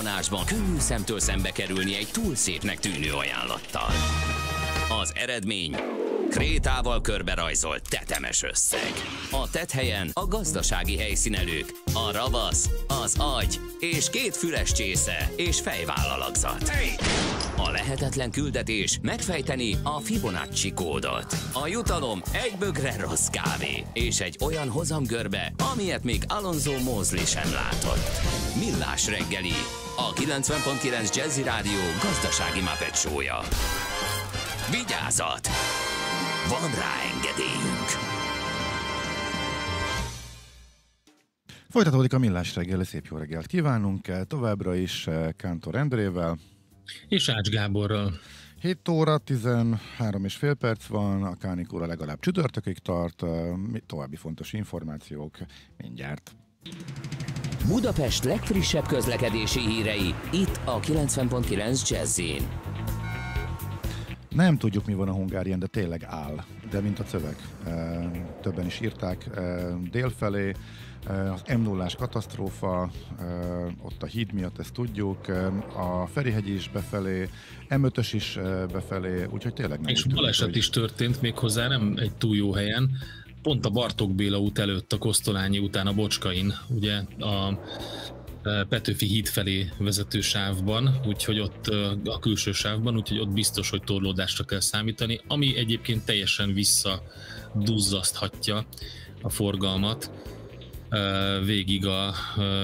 rohanásban könnyű szemtől szembe kerülni egy túl szépnek tűnő ajánlattal. Az eredmény krétával körberajzolt tetemes összeg. A tethelyen a gazdasági helyszínelők, a ravasz, az agy és két füles csésze és fejvállalakzat. A lehetetlen küldetés megfejteni a Fibonacci kódot. A jutalom egy bögre rossz kávé és egy olyan hozamgörbe, amilyet még Alonso Mosley sem látott. Millás reggeli, a 90.9 Jazzy Rádió gazdasági mapetsója. Vigyázat! Van rá engedélyünk! Folytatódik a Millás reggeli, szép jó reggelt kívánunk, továbbra is eh, Kántor Endrével. És Ács Gáborral. 7 óra, 13 és fél perc van, a kánikóra legalább csütörtökig tart, eh, további fontos információk mindjárt. Budapest legfrissebb közlekedési hírei, itt a 90.9 jazz nem tudjuk, mi van a Hungárián, de tényleg áll, de mint a cövek. Többen is írták délfelé, az m 0 katasztrófa, ott a híd miatt ezt tudjuk, a Ferihegy is befelé, M5-ös is befelé, úgyhogy tényleg nem. És baleset hogy... is történt még hozzá, nem egy túl jó helyen, pont a Bartók Béla út előtt, a Kosztolányi után a Bocskain, ugye a Petőfi híd felé vezető sávban, úgyhogy ott a külső sávban, úgyhogy ott biztos, hogy torlódásra kell számítani, ami egyébként teljesen visszaduzzaszthatja a forgalmat végig a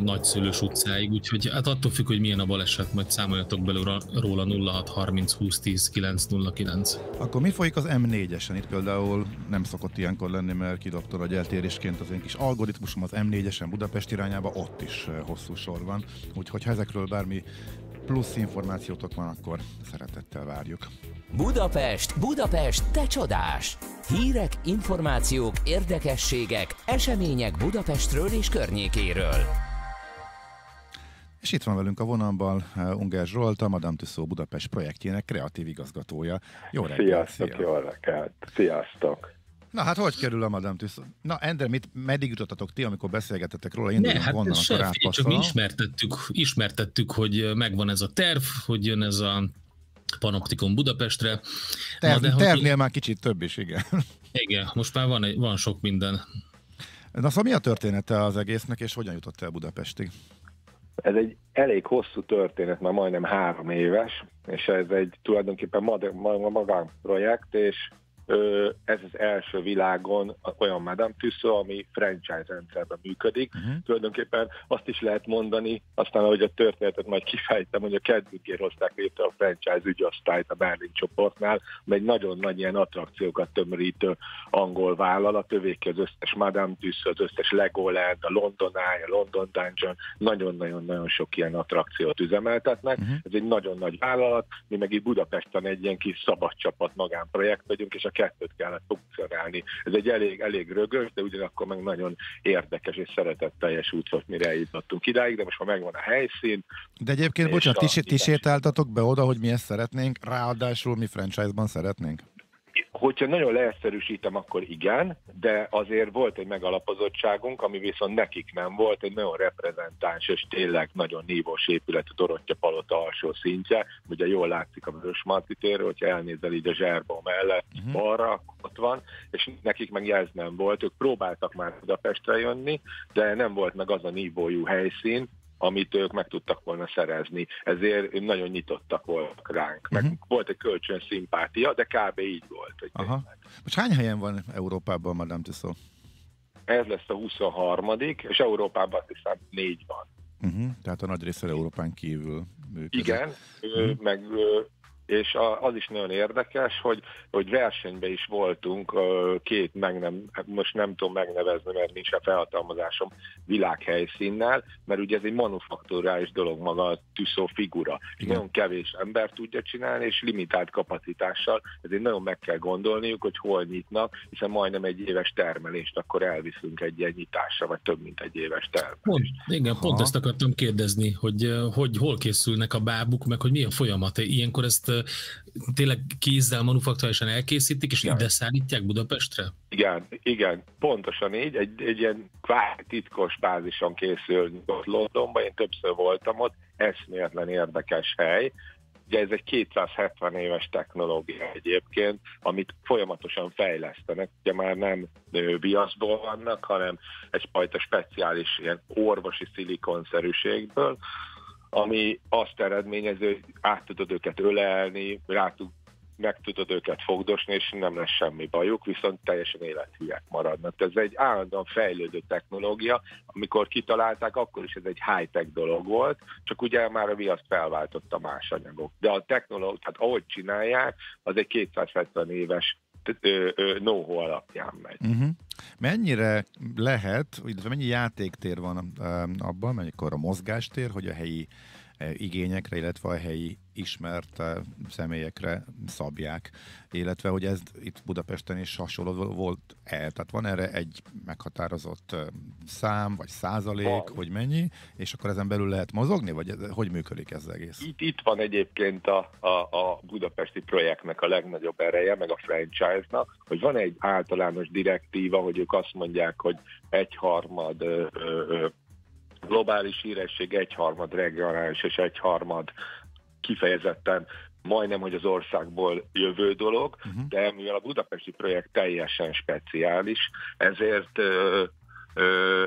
Nagyszülős utcáig, úgyhogy hát attól függ, hogy milyen a baleset, majd számoljatok belőle róla 0630 20 10 909. Akkor mi folyik az M4-esen? Itt például nem szokott ilyenkor lenni, mert kidobta a eltérésként az én kis algoritmusom az M4-esen Budapest irányába, ott is hosszú sor van. Úgyhogy ha ezekről bármi plusz információtok van, akkor szeretettel várjuk. Budapest, Budapest, te csodás! Hírek, információk, érdekességek, események Budapestről és környékéről. És itt van velünk a vonalban uh, Unger Zsolt, a Madame Tussauds Budapest projektjének kreatív igazgatója. Jó reggelt! Sziasztok, szia. jó reggelt! Sziasztok! Na hát hogy kerül a Madame Tussauds? Na Ender, mit, meddig jutottatok ti, amikor beszélgetetek róla? Induljunk ne, hát onnan, se, csak mi ismertettük, ismertettük, hogy megvan ez a terv, hogy jön ez a Panoptikon Budapestre. Terv, de, tervnél hogy... már kicsit több is, igen. Igen, most már van, van sok minden. Na szóval mi a története az egésznek, és hogyan jutott el Budapestig? Ez egy elég hosszú történet, már majdnem három éves, és ez egy tulajdonképpen magánprojekt, és ez az első világon olyan Madame Tussauds, ami franchise rendszerben működik. Uh-huh. Tulajdonképpen azt is lehet mondani, aztán ahogy a történetet majd kifejtem, hogy a kedvünkért hozták létre a franchise ügyosztályt a Berlin csoportnál, amely egy nagyon nagy ilyen attrakciókat tömörítő angol vállalat, övék az összes Madame Tussauds, az összes Legoland, a London Eye, a London Dungeon, nagyon-nagyon-nagyon sok ilyen attrakciót üzemeltetnek. Uh-huh. Ez egy nagyon nagy vállalat, mi meg itt Budapesten egy ilyen kis szabad csapat magánprojekt vagyunk, és a kettőt kellett funkcionálni. Ez egy elég, elég rögös, de ugyanakkor meg nagyon érdekes és szeretetteljes út volt, mire eljutottunk idáig, de most már megvan a helyszín. De egyébként, bocsánat, ti, ti sétáltatok be oda, hogy mi ezt szeretnénk, ráadásul mi franchise-ban szeretnénk? Hogyha nagyon leegyszerűsítem, akkor igen, de azért volt egy megalapozottságunk, ami viszont nekik nem volt, egy nagyon reprezentáns és tényleg nagyon nívós épület a Dorottya Palota alsó szintje. Ugye jól látszik a Vörös Marti térről, hogyha elnézel így a zserbó mellett, uh-huh. balra, ott van, és nekik meg ez nem volt. Ők próbáltak már Budapestre jönni, de nem volt meg az a nívójú helyszín, amit ők meg tudtak volna szerezni. Ezért nagyon nyitottak voltak ránk. Meg uh-huh. Volt egy kölcsön szimpátia, de kb. így volt. Hogy Aha. Most hány helyen van Európában Madame Tussauds? Ez lesz a 23 és Európában azt hiszem négy van. Uh-huh. Tehát a nagy része Európán kívül működik. Igen, uh-huh. meg és az is nagyon érdekes, hogy, hogy versenyben is voltunk két, meg nem, most nem tudom megnevezni, mert nincs a felhatalmazásom világhelyszínnel, mert ugye ez egy manufakturális dolog maga a tűszó figura. Igen. Nagyon kevés ember tudja csinálni, és limitált kapacitással, ezért nagyon meg kell gondolniuk, hogy hol nyitnak, hiszen majdnem egy éves termelést akkor elviszünk egy ilyen nyitásra, vagy több mint egy éves termelést. Pont, igen, pont ha. ezt akartam kérdezni, hogy, hogy hol készülnek a bábuk, meg hogy milyen folyamat. Ilyenkor ezt tényleg kézzel manufakturálisan elkészítik, és igen. ide szállítják Budapestre? Igen, igen, pontosan így. Egy, egy ilyen kvázi titkos bázison készül Londonban, én többször voltam ott, eszméletlen érdekes hely, Ugye ez egy 270 éves technológia egyébként, amit folyamatosan fejlesztenek. Ugye már nem viaszból vannak, hanem egyfajta speciális ilyen orvosi szilikonszerűségből, ami azt eredményező, hogy át tudod őket ölelni, rá tud meg tudod őket fogdosni, és nem lesz semmi bajuk, viszont teljesen élethűek maradnak. Ez egy állandóan fejlődő technológia, amikor kitalálták, akkor is ez egy high-tech dolog volt, csak ugye már a viaszt felváltotta más anyagok. De a technológia, tehát ahogy csinálják, az egy 270 éves know-how alapján megy. Uh-huh. Mennyire lehet, illetve mennyi játéktér van abban, mennyikor a mozgástér, hogy a helyi igényekre, illetve a helyi ismert személyekre szabják, illetve hogy ez itt Budapesten is hasonló volt el. Tehát van erre egy meghatározott szám, vagy százalék, van. hogy mennyi, és akkor ezen belül lehet mozogni, vagy ez, hogy működik ez egész? Itt, itt van egyébként a, a, a budapesti projektnek a legnagyobb ereje, meg a franchise-nak, hogy van egy általános direktíva, hogy ők azt mondják, hogy egyharmad ö, ö, globális híresség, egyharmad regionális és egyharmad kifejezetten majdnem, hogy az országból jövő dolog, uh-huh. de mivel a budapesti projekt teljesen speciális, ezért ö, ö,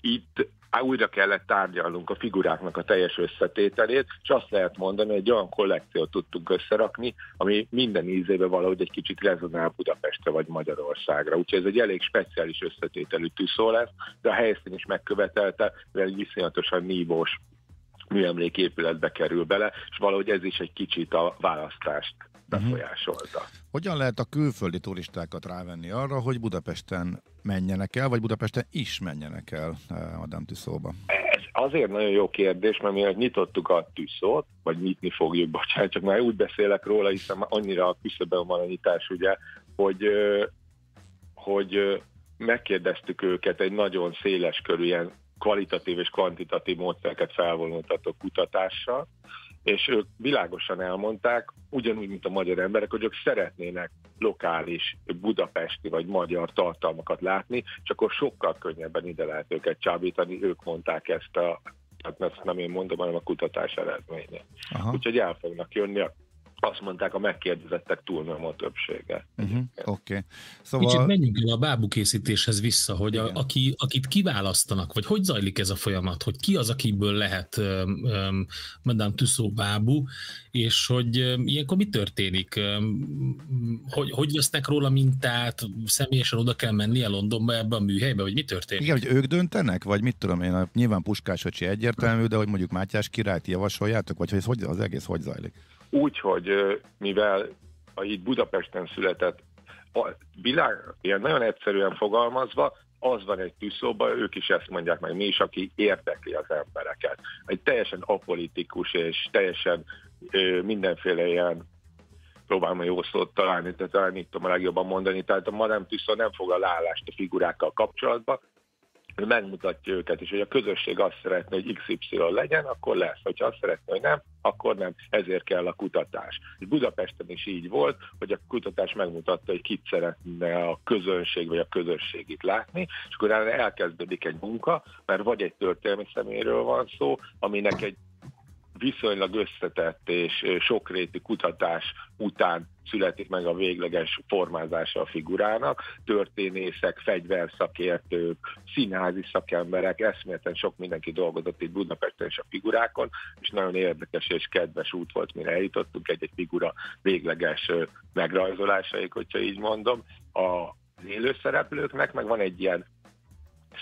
itt újra kellett tárgyalnunk a figuráknak a teljes összetételét, és azt lehet mondani, hogy egy olyan kollekciót tudtunk összerakni, ami minden ízébe valahogy egy kicsit rezonál Budapestre vagy Magyarországra. Úgyhogy ez egy elég speciális összetételű tűzszó lesz, de a helyszín is megkövetelte, mert egy viszonyatosan nívós műemléképületbe kerül bele, és valahogy ez is egy kicsit a választást befolyásolta. Uh-huh. Hogyan lehet a külföldi turistákat rávenni arra, hogy Budapesten menjenek el, vagy Budapesten is menjenek el eh, Adam Tüsszóba? Ez azért nagyon jó kérdés, mert mi nyitottuk a tűzszót, vagy nyitni fogjuk, bocsánat, csak már úgy beszélek róla, hiszen már annyira a küszöbben van a nyitás, ugye, hogy, hogy megkérdeztük őket egy nagyon széles körű ilyen kvalitatív és kvantitatív módszereket felvonultató kutatással, és ők világosan elmondták, ugyanúgy, mint a magyar emberek, hogy ők szeretnének lokális, budapesti vagy magyar tartalmakat látni, és akkor sokkal könnyebben ide lehet őket csábítani, ők mondták ezt a, ezt nem én mondom, hanem a kutatás eredménye. Aha. Úgyhogy el fognak jönni a azt mondták a megkérdezettek túlnyomó többsége. Uh-huh, Oké. Okay. Szóval... Kicsit menjünk el a bábú készítéshez vissza, hogy a, aki, akit kiválasztanak, vagy hogy zajlik ez a folyamat, hogy ki az, akiből lehet um, um, Madame Tussauds bábú, és hogy um, ilyenkor mi történik? Um, hogy, hogy vesznek róla mintát, személyesen oda kell menni a Londonba ebbe a műhelybe, vagy mi történik? Igen, hogy ők döntenek, vagy mit tudom én, nyilván Puskás egyértelmű, de hogy mondjuk Mátyás királyt javasoljátok, vagy hogy, hogy az egész hogy zajlik? Úgy, hogy mivel itt Budapesten született, a világ, ilyen nagyon egyszerűen fogalmazva, az van egy tűzszóba, ők is ezt mondják meg, mi is, aki érdekli az embereket. Egy teljesen apolitikus és teljesen ö, mindenféle ilyen próbálom jó szót találni, tehát talán itt tudom a legjobban mondani, tehát a Madame Tüsszó nem foglal állást a figurákkal kapcsolatban, megmutatja őket, és hogy a közösség azt szeretne, hogy XY legyen, akkor lesz. Hogyha azt szeretne, hogy nem, akkor nem. Ezért kell a kutatás. És Budapesten is így volt, hogy a kutatás megmutatta, hogy kit szeretne a közönség vagy a közösség itt látni, és akkor elkezdődik egy munka, mert vagy egy történelmi szeméről van szó, aminek egy viszonylag összetett és sokréti kutatás után születik meg a végleges formázása a figurának. Történészek, fegyverszakértők, színházi szakemberek, eszméleten sok mindenki dolgozott itt Budapesten és a figurákon, és nagyon érdekes és kedves út volt, mire eljutottunk egy-egy figura végleges megrajzolásaik, hogyha így mondom. A élőszereplőknek meg van egy ilyen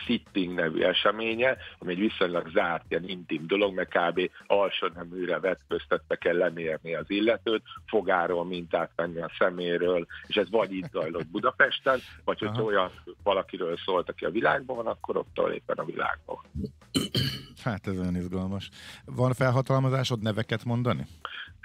sitting nevű eseménye, ami egy viszonylag zárt, ilyen intim dolog, mert kb. alsó neműre vetköztetve kell lemérni az illetőt, fogáról mintát venni a szeméről, és ez vagy itt zajlott Budapesten, vagy hogy olyan valakiről szólt, aki a világban van, akkor ott éppen a világban. Hát ez olyan izgalmas. Van felhatalmazásod neveket mondani?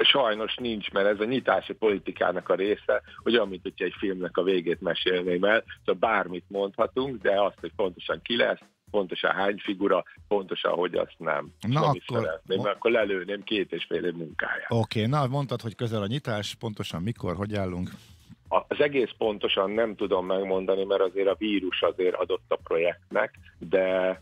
Sajnos nincs, mert ez a nyitási politikának a része, hogy amit, hogyha egy filmnek a végét mesélném el, szóval bármit mondhatunk, de azt, hogy pontosan ki lesz, pontosan hány figura, pontosan hogy azt nem. Na nem akkor... Szeretném, mert akkor lelőném két és fél év munkáját. Oké, okay, na mondtad, hogy közel a nyitás, pontosan mikor, hogy állunk? Az egész pontosan nem tudom megmondani, mert azért a vírus azért adott a projektnek, de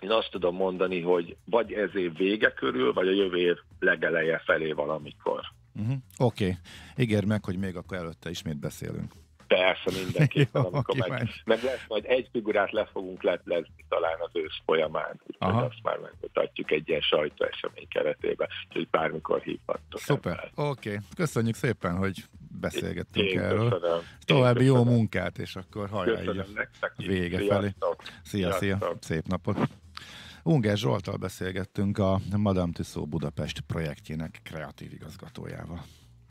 én azt tudom mondani, hogy vagy ez év vége körül, vagy a jövő év legeleje felé valamikor. Uh-huh. Oké, okay. ígérd meg, hogy még akkor előtte ismét beszélünk. Persze, mindenképpen, Jó, amikor meg, meg lesz, majd egy figurát le fogunk letlezni talán az ősz folyamán, úgyhogy azt már megmutatjuk egy ilyen sajtóesemény keretében, úgyhogy bármikor hívhattok. Szuper, oké. Okay. Köszönjük szépen, hogy beszélgettünk Én erről. Köszönöm. További Én jó köszönöm. munkát, és akkor hajrá így vége felé. Szia, szia, szép napot. Ungár Zsoltal beszélgettünk a Madame Tussauds Budapest projektjének kreatív igazgatójával.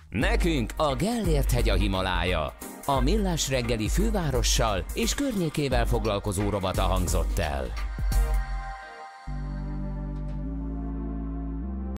Nekünk a Gellért hegy a Himalája. A Millás reggeli fővárossal és környékével foglalkozó robata hangzott el.